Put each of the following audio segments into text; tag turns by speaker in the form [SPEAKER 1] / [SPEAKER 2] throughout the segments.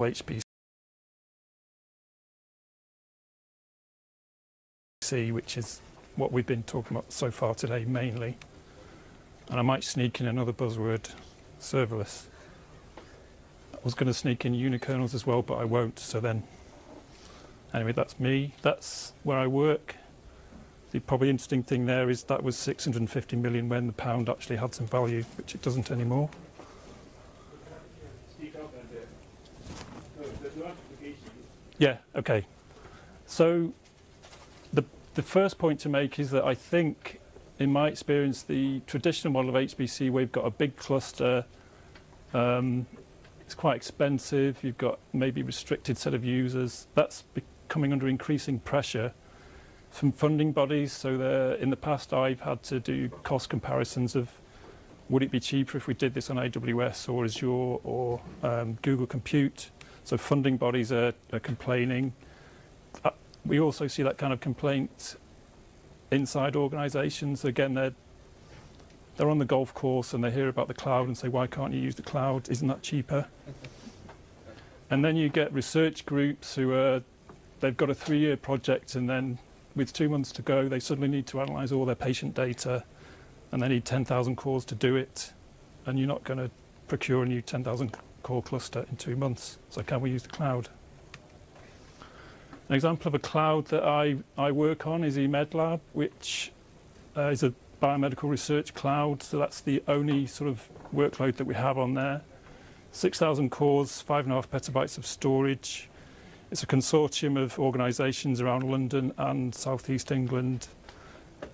[SPEAKER 1] HPC, which is what we've been talking about so far today mainly. And I might sneak in another buzzword, serverless. I was going to sneak in unikernels as well, but I won't. So then, anyway, that's me. That's where I work. The probably interesting thing there is that was 650 million when the pound actually had some value, which it doesn't anymore. Yeah, okay. So the, the first point to make is that I think, in my experience, the traditional model of HPC, you've got a big cluster, um, it's quite expensive, you've got maybe restricted set of users, that's coming under increasing pressure from funding bodies. So in the past, I've had to do cost comparisons of would it be cheaper if we did this on AWS or Azure or um, Google Compute? So funding bodies are, are complaining. Uh, we also see that kind of complaint inside organisations. Again, they're they're on the golf course and they hear about the cloud and say, "Why can't you use the cloud? Isn't that cheaper?" and then you get research groups who are they've got a three-year project and then with two months to go, they suddenly need to analyse all their patient data and they need 10,000 cores to do it. And you're not going to procure a new 10,000 core cluster in two months. So can we use the cloud? An example of a cloud that I, I work on is eMedLab, which uh, is a biomedical research cloud. So that's the only sort of workload that we have on there. 6,000 cores, five and a half petabytes of storage. It's a consortium of organisations around London and southeast England.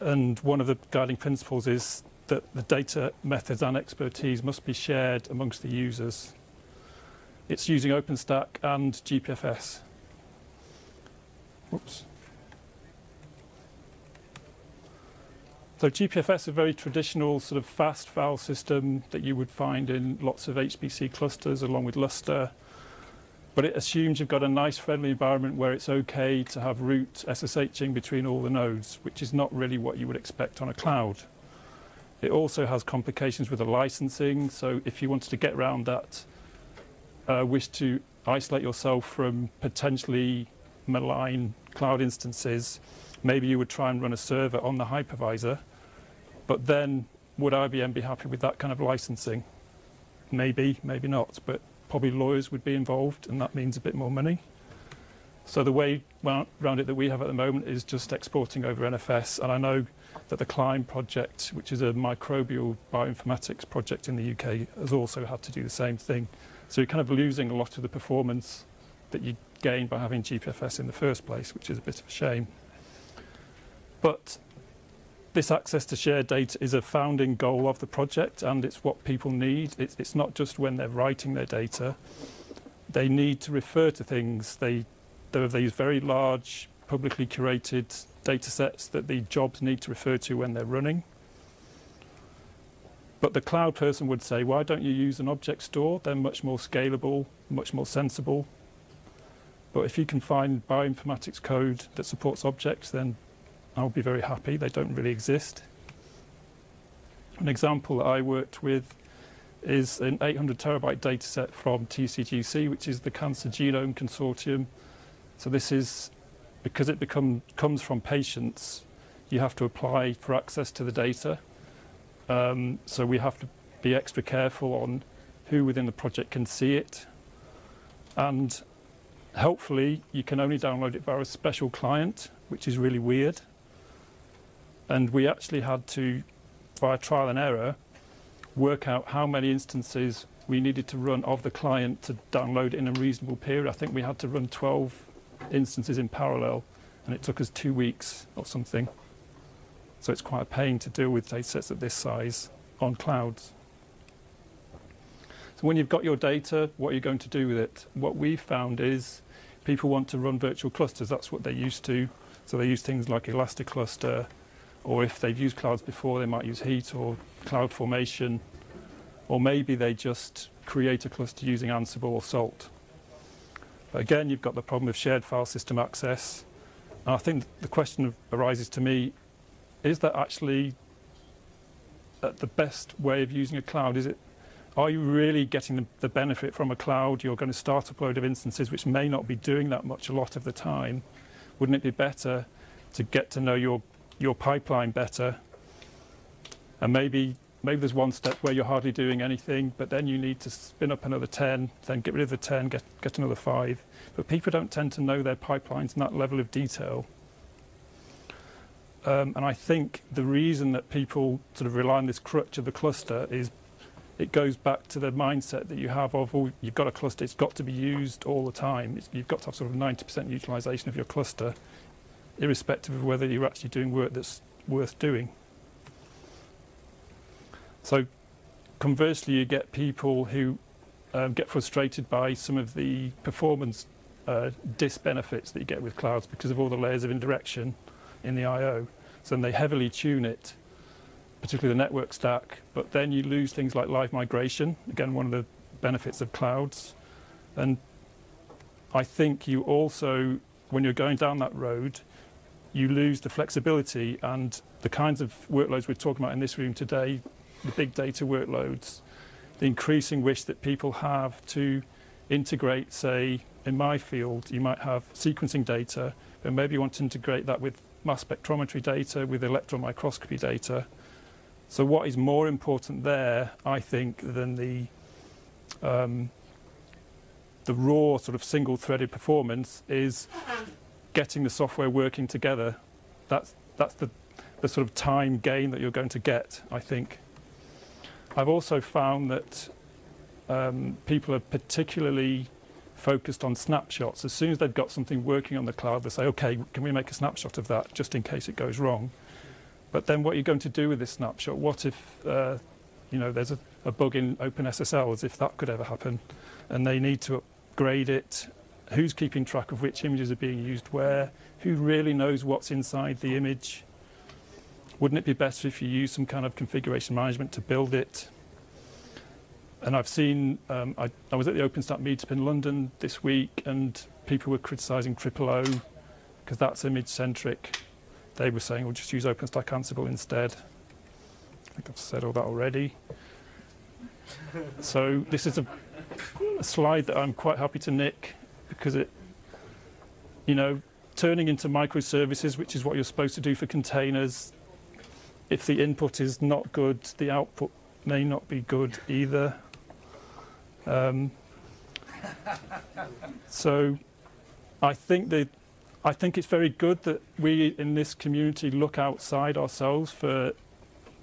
[SPEAKER 1] And one of the guiding principles is that the data methods and expertise must be shared amongst the users. It's using OpenStack and GPFS. So GPFS is a very traditional sort of fast file system that you would find in lots of HPC clusters along with Lustre. But it assumes you've got a nice friendly environment where it's okay to have root SSHing between all the nodes, which is not really what you would expect on a cloud. It also has complications with the licensing. So if you wanted to get around that, uh, wish to isolate yourself from potentially malign cloud instances, maybe you would try and run a server on the hypervisor. But then would IBM be happy with that kind of licensing? Maybe, maybe not. But probably lawyers would be involved, and that means a bit more money. So the way around it that we have at the moment is just exporting over NFS. And I know that the CLIMB project, which is a microbial bioinformatics project in the UK, has also had to do the same thing. So you're kind of losing a lot of the performance that you gain by having GPFS in the first place, which is a bit of a shame. But this access to shared data is a founding goal of the project and it's what people need. It's, it's not just when they're writing their data. They need to refer to things. They, there are these very large, publicly curated data sets that the jobs need to refer to when they're running. But the cloud person would say, why don't you use an object store? They're much more scalable, much more sensible. But if you can find bioinformatics code that supports objects, then I'll be very happy. They don't really exist. An example that I worked with is an 800 terabyte data set from TCGC, which is the Cancer Genome Consortium. So this is, because it become, comes from patients, you have to apply for access to the data. Um, so we have to be extra careful on who within the project can see it. And helpfully, you can only download it via a special client, which is really weird. And we actually had to, via trial and error, work out how many instances we needed to run of the client to download in a reasonable period. I think we had to run 12 instances in parallel, and it took us two weeks or something. So it's quite a pain to deal with data sets of this size on clouds. So when you've got your data, what are you going to do with it? What we've found is people want to run virtual clusters. That's what they're used to. So they use things like ElastiCluster, or if they've used clouds before, they might use Heat or CloudFormation, or maybe they just create a cluster using Ansible or Salt. But again, you've got the problem of shared file system access. And I think the question arises to me, is that actually the best way of using a cloud? Is it? are you really getting the, the benefit from a cloud? You're going to start up a load of instances which may not be doing that much a lot of the time. Wouldn't it be better to get to know your, your pipeline better? And maybe, maybe there's one step where you're hardly doing anything, but then you need to spin up another 10, then get rid of the 10, get, get another 5. But people don't tend to know their pipelines in that level of detail. Um, and I think the reason that people sort of rely on this crutch of the cluster is it goes back to the mindset that you have of, oh, you've got a cluster, it's got to be used all the time. It's, you've got to have sort of 90% utilization of your cluster, irrespective of whether you're actually doing work that's worth doing. So conversely, you get people who um, get frustrated by some of the performance uh, disbenefits that you get with clouds because of all the layers of indirection in the I.O. So then they heavily tune it particularly the network stack, but then you lose things like live migration, again, one of the benefits of clouds. And I think you also, when you're going down that road, you lose the flexibility and the kinds of workloads we're talking about in this room today, the big data workloads, the increasing wish that people have to integrate, say, in my field, you might have sequencing data, but maybe you want to integrate that with mass spectrometry data, with electron microscopy data, so what is more important there, I think, than the um, the raw sort of single-threaded performance is getting the software working together. That's that's the the sort of time gain that you're going to get, I think. I've also found that um, people are particularly focused on snapshots. As soon as they've got something working on the cloud, they say, okay, can we make a snapshot of that just in case it goes wrong? But then what are you going to do with this snapshot? What if uh, you know there's a, a bug in OpenSSL, as if that could ever happen, and they need to upgrade it? Who's keeping track of which images are being used where? Who really knows what's inside the image? Wouldn't it be better if you use some kind of configuration management to build it? And I've seen, um, I, I, was at the OpenStack meetup in London this week, and people were criticizing TripleO because that's image centric they were saying, we'll just use OpenStack Ansible instead. I think I've said all that already. so this is a, a, slide that I'm quite happy to nick because it, you know, turning into microservices, which is what you're supposed to do for containers, if the input is not good, the output may not be good either. Um, so I think that I think it's very good that we in this community look outside ourselves for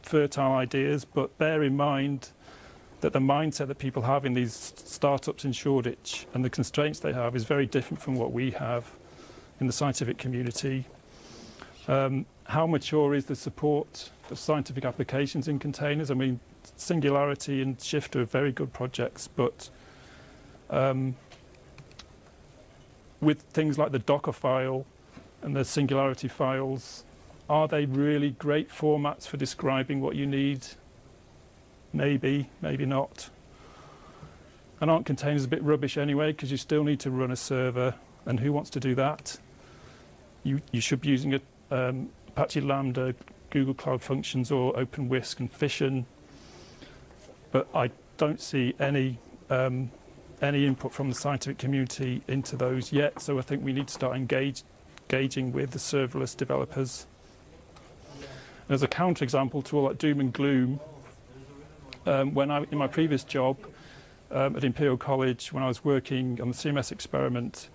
[SPEAKER 1] fertile ideas, but bear in mind that the mindset that people have in these startups in Shoreditch and the constraints they have is very different from what we have in the scientific community. Um, how mature is the support for scientific applications in containers? I mean, Singularity and Shift are very good projects, but um, with things like the Docker file and the Singularity files, are they really great formats for describing what you need? Maybe, maybe not. And aren't containers a bit rubbish anyway because you still need to run a server and who wants to do that? You, you should be using a, um, Apache Lambda, Google Cloud Functions or OpenWhisk and Fission. But I don't see any um, any input from the scientific community into those yet. So I think we need to start engage, engaging with the serverless developers. And as a counterexample to all that doom and gloom, um, when I, in my previous job um, at Imperial College, when I was working on the CMS experiment,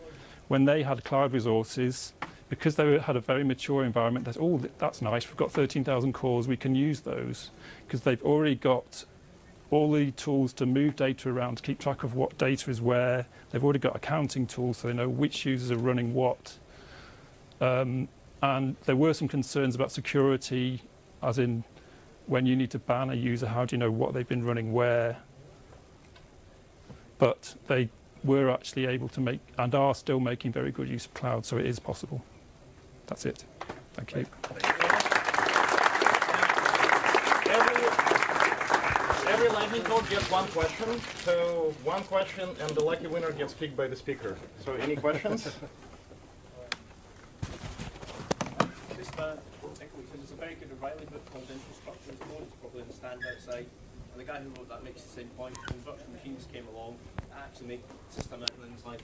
[SPEAKER 1] when they had cloud resources, because they had a very mature environment, that's, oh, that's nice, we've got 13,000 cores, we can use those, because they've already got all the tools to move data around, to keep track of what data is where. They've already got accounting tools so they know which users are running what. Um, and there were some concerns about security, as in when you need to ban a user, how do you know what they've been running where? But they were actually able to make and are still making very good use of cloud, so it is possible. That's it. Thank you.
[SPEAKER 2] every lightning talk gets one question. So one question, and the lucky winner gets picked by the speaker. So any questions?
[SPEAKER 3] Just uh, there's a very good O'Reilly book called Infrastructure as Code. It's probably on the stand outside. And the guy who wrote that makes the same point. When virtual machines came along, it actually made system admin's life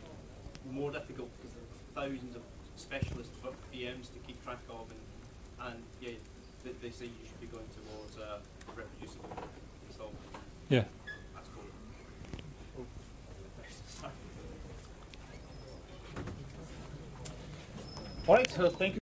[SPEAKER 3] more difficult because there are thousands of specialist vir- VMs to keep track of, and, and yeah, they, they say you should be going towards uh, reproducible. So
[SPEAKER 1] Yeah.
[SPEAKER 3] that's cool.
[SPEAKER 2] All right, so thank you.